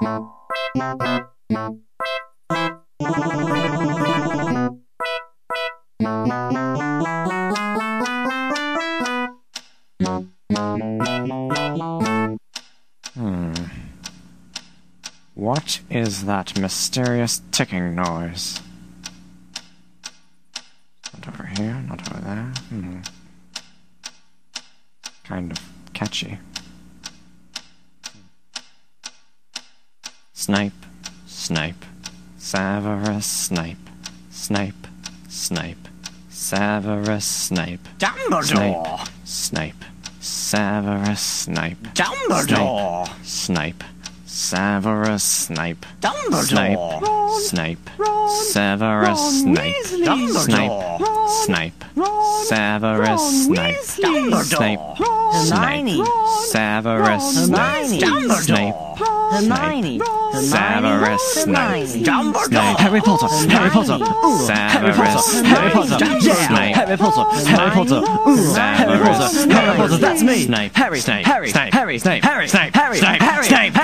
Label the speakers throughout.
Speaker 1: Hmm. What is that mysterious ticking noise? Not over here, not over there. Hmm. Kind of catchy. Snape, Snape, Severus Snape, Snape, Snape, Severus Snape.
Speaker 2: Dumbledore!
Speaker 1: Snape, Snape Severus Snape.
Speaker 2: Dumbledore!
Speaker 1: Snape, Snape Severus Snape.
Speaker 2: Dumbledore.
Speaker 1: Snape.
Speaker 3: Snape.
Speaker 1: Severus Snape.
Speaker 2: Dumbledore.
Speaker 1: Snape.
Speaker 3: Snape.
Speaker 1: Severus Snape.
Speaker 2: Dumbledore. Snape.
Speaker 1: Severus Snape.
Speaker 2: Dumbledore. Hermione.
Speaker 1: Severus Snape.
Speaker 2: Dumbledore.
Speaker 3: Harry Potter. Harry Potter. Harry Harry Potter.
Speaker 1: Snape.
Speaker 3: Harry Potter. Harry Potter. Harry Potter. Harry Potter. That's me.
Speaker 1: Snape.
Speaker 3: Harry.
Speaker 1: Snape.
Speaker 3: Harry.
Speaker 1: Snape.
Speaker 3: Harry.
Speaker 1: Snape.
Speaker 3: Harry.
Speaker 1: Snape.
Speaker 3: Harry.
Speaker 1: Snape.
Speaker 3: Harry.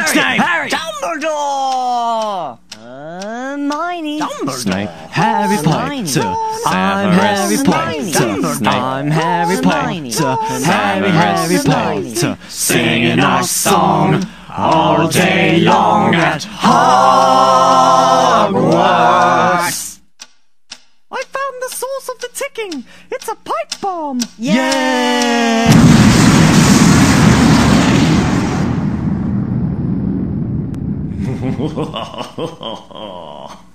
Speaker 1: Snape,
Speaker 3: Harry Potter, I'm Harry Potter, I'm Harry
Speaker 2: Hermione.
Speaker 3: Potter, Harry, Harry Potter,
Speaker 1: singing our song all day long at
Speaker 3: Hogwarts. I found the source of the ticking. It's a pipe bomb.
Speaker 2: Yay!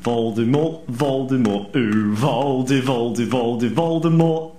Speaker 4: Voldemort, Voldemort, ooh, Voldy, Voldy, Voldy, Voldemort.